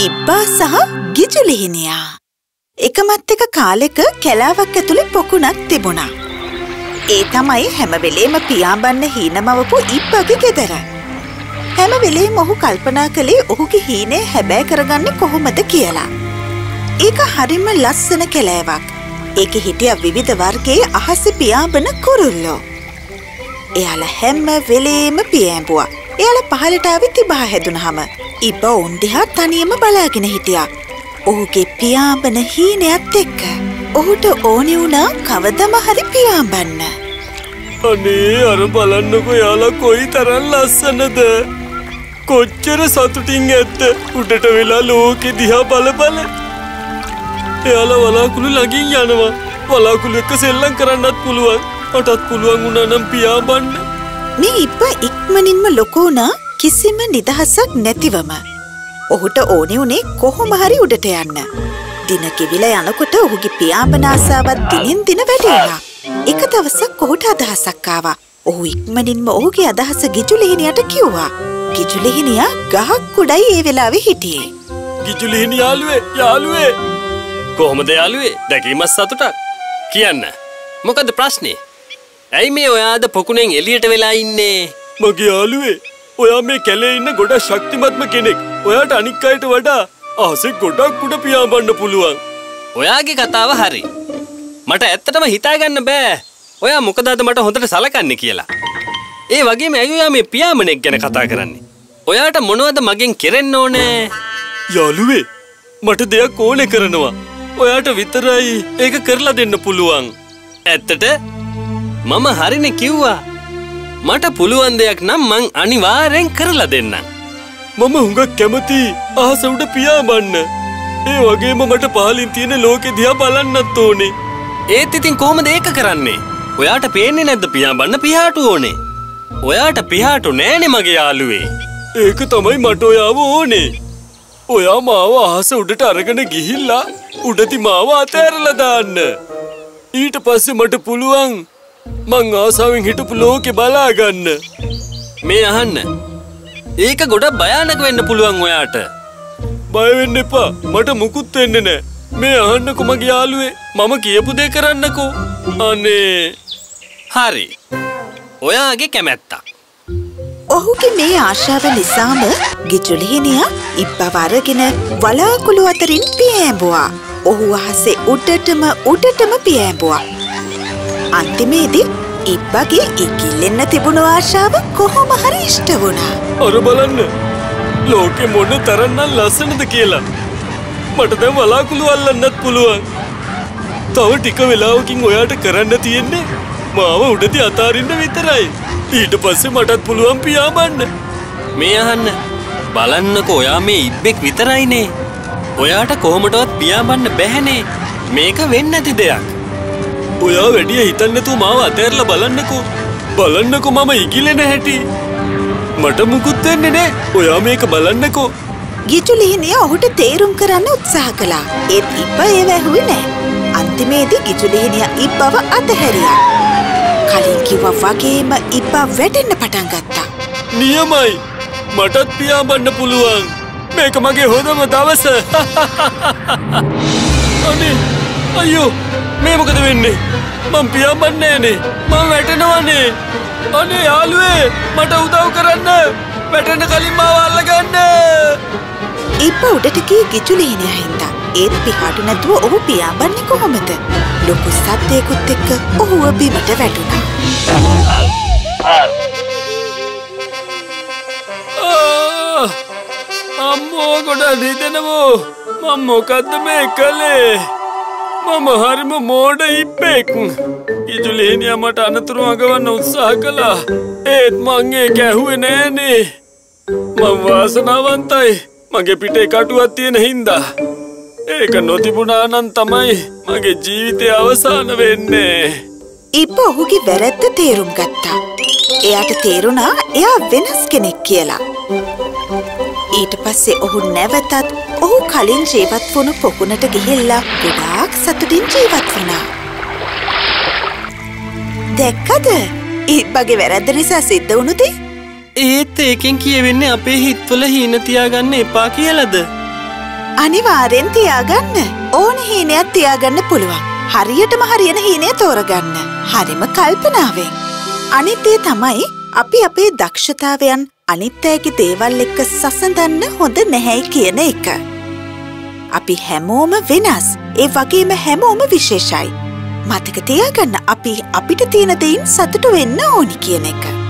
ඉබ්බා සහ ගිජුලිහිනියා. එකමත් එක කාලෙක කැලාවක් ඇතුළේ පොකුණක් තිබුණා. ඒ තමයි හැමවෙලේම පියාඹන්න හීනමවපු ඉබ්බගේ ගෙදර. හැමවෙලේ මොහු කල්පනා කළේ ඔහුගේ හීනේ හැබෑ කරගන්න කොහොමද කියලා. ඒක හරිම ලස්සන කැලෑවක්. ඒක හිටිය විවිධ වර්ගයේ අහස පියාඹන කුරුල්ලෝ. එයාල හැම්ම වෙලේම පියෑඹුවා. එයාල පහලටාවි තිබා හැදුනහම. ඉබ ඔවුන් දෙහා තනියම බලාගෙන හිටියා. ඔහුගේ පියාඹන හීනයත් එක්ක. ඔහුට ඕනෙ වුණා කවදම හරි පියාඹන්න. අනේ අර බලන්නකො යාලා කොයි තරම් ලස්සනද කොච්චර සතුටින් ඇත්ත උඩට වෙලා ලෝකෙ දිහා බල බල එයාලා වලාකුළු ළඟින් යනවා වලාකුළු එක්ක සෙල්ලම් කරන්නත් පුළුවන් මටත් පුළුවන් වුණා නම් පියාඹන්න මේ ඉබ්බ ඉක්මනින්ම ලොකෝනා කිසිම නිදහසක් නැතිවම. ඔහුට ඕනෙ වුණේ කොහොම හරි උඩට යන්න. දින කිවිල යනකොට ඔහුගේ පියාඹන ආසාවත් දිනෙන් දින වැඩි වුණා. එක දවසක් ඔහුට අදහසක් ආවා. ඔහු ඉක්මනින්ම ඔහුගේ අදහස ගිජුලිහිනියට කිව්වා. ගිජුලිහිනියා ගහක් උඩයි ඒ වෙලාවේ හිටියේ. ගිජුලිහිනි යාළුවේ යාළුවේ කොහොමද යාළුවේ දැකීමත් සතුටක් කියන්න මොකද ප්‍රශ්නේ ඇයි මේ ඔයාද පොකුණෙන් එලියට වෙලා ඉන්නේ? මගේ යාළුවේ ඔයා මේ කැලේ ඉන්න ගොඩක් ශක්තිමත්ම කෙනෙක්. ඔයාට අනික් අයට වඩා ආසෙ ගොඩක් උඩ පියාඹන්න පුළුවන්. ඔයාගේ කතාව හරි. මට ඇත්තටම හිතාගන්න බෑ. ඔයා මොකදද මට හොඳට සලකන්නේ කියලා. ඒ වගේම ඇයි ඔයා මේ පියාඹනෙක් ගැන කතා කරන්නේ? ඔයාට මොනවද මගෙන් කෙරෙන්න ඕනේ? යාළුවේ මට දෙයක් ඕනෙ කරනවා. ඔයාට විතරයි ඒක කරලා දෙන්න පුළුවන්. ඇත්තට මම හරිනෙ කිව්වා මට පුළුවන් දෙයක් නම් මං අනිවාරයෙන් කරලා දෙන්න මම හුඟක් කැමති අහස උඩ පියාඹන්න. ඒ වගේම මට පහලින් තියෙන ලෝකෙ දිහා බලන්නත් ඕනේ. ඒත් ඉතින් කොහොමද ඒක කරන්නේ? ඔයාට පේන්නේ නැද්ද පියාඹන්න පියාටු ඕනේ? ඔයාට පියාටු නෑනේ මගේ යාළුවේ. ඒක තමයි මට ඔයාව ඕනේ. ඔයා මාව අහස උඩට අරගෙන ගිහිල්ලා උඩති මාව අතෑරලා දාන්න. ඊට පස්සේ මට පුළුවන් මං ආසාවෙන් හිටපු ලෝකෙ බලාගන්න. මේ අහන්න. ඒක ගොඩක් භයානක වෙන්න පුළුවන් ඔයාට. බය වෙන්න එපා. මට මුකුත් වෙන්නේ නැහැ. මේ අහන්නකො මගේ යාළුවේ. මම කියපු දේ කරන්නකෝ. අනේ. හරි. ඔයාගේ කැමැත්තක්. ඔහුගේ මේ ආශාව නිසාම ගිජුලිහිනියා ඉබ්බව අරගෙන වලාකුළු අතරින් පියෑඹුවා. ඔහු අහසේ උඩටම උඩටම පියෑඹුවා. අන්තිමේදී ඉබ්බගේ ඉකිල්ලෙන්න තිබුණු ආශාව කොහොම හරි ඉෂ්ට වුණා. අර බලන්න ලෝකෙ මොන තරන්නම් ලස්සනද කියලා. මට දැන් වලාකුළු අල්ලන්නත් පුළුවන්. තව ටික වෙලාවකින් ඔයාට කරන්න තියෙන්නේ මාව උඩදී අතාරින්න විතරයි. ඊට පස්සේ මටත් පුළුවන් පියාඹන්න. මේ අහන්න බලන්නකො ඔයා මේ ඉබ්බෙක් විතරයිනේ. ඔයාට කොහොමටවත් පියාඹන්න බැහැනේ. මේක වෙන්න ඇති දෙයක්. ඔයා වැඩිය හිතන්නේ නැතුව මාව අතෑරලා බලන්නකෝ. බලන්නකෝ මම ඉගිලෙන හැටි. මට මුකුත් වෙන්නේ නෑ. ඔයා මේක බලන්නකෝ. ගිජුලිහිනිය ඔහුට තේරුම් කරන්න උත්සාහ කළා. ඒත් ඉබ්බ ඒව ඇහුවේ නෑ. අන්තිමේදී ගිජුලිහිනිය ඉබ්බව අතහැරියා. කලින් කිව්වා වගේම ඉබ්බා වැටෙන්න පටන් ගත්තා. නියමයි. මටත් පියාඹන්න පුළුවන්. මේක මගේ හොඳම දවස. අනේ අයියෝ මේ මොකද වෙන්නේ? මං පියාඹන්නේ නෑනේ. මං වැටෙනවනේ. අනේ යාළුවේ මට උදව් කරන්න. වැටෙන්න කලින් මාව අල්ලගන්න. ඉබ්බ උඩට ගිය ගිජුලිහිනිය හින්දා. ඒත් පිහාටු නැතුව ඔහු පියාඹන්නේ කොහොමද? ලොකු සද්දයකුත් එක්ක ඔහුව බිමට වැටුණා. අම්මෝ ගොඩ රිදෙනවෝ මං මොකද්ද මේ කළේ මම හරිම මෝඩ ඉප්පෙක් ඉජුලේනිය මට අනතුරු අගවන්න උත්සාහ කළා. ඒත් මං ඒක ඇහුවේ නෑනේ. මං වාසනාවන්තයි. මගේ පිටේ කටුවක් තියෙන හින්දා. ඒක නොතිබුණා නම් තමයි මගේ ජීවිතය අවසාන වෙන්නේ. ඉබ්බ ඔහුගේ වැරැද්ද තේරුම් ගත්තා. එයාට තේරුණා එයා වෙනස් කෙනෙක් කියලා. ඊට පස්සේ ඔහු නැවතත් ඔහු කලින් ජීවත් වුණු පොකුණට ගිහිල්ලා ගොඩාක් සතුටින් ජීවත් වුණා. දැක්කද? ඉබ්බගේ වැරැද්ද නිසා සිද්ධ වුණු දේ? ඒත් ඒකෙන් කියවෙන්නේ අපේ හිත්වල හීන තියාගන්න එපා කියලද අනිවාරෙන් තියාගන්න ඕන හීනයක් තියාගන්න පුළුවන්. හරියටම හරියන හීනය තෝරගන්න. හරිම කල්පනාවෙන්. අනිත්‍යය තමයි අපි අපේ දක්ෂතාවයන් අනිත්තෑගේ දේවල් එක්ක සසඳන්න හොඳ නැහැයි කියන එක. අපි හැමෝම වෙනස් ඒ වගේම හැමෝම විශේෂයි. මතක තියාගන්න අපි අපිට තියෙන දෙයින් සතුටු වෙන්න ඕනි කියන එක.